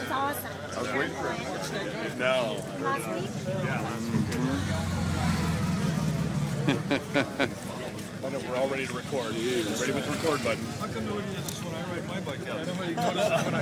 It's awesome. I was waiting for it. No. Last week? Yeah. I know we're all ready to record. Ready with the record button. How come nobody this when I ride my bike when I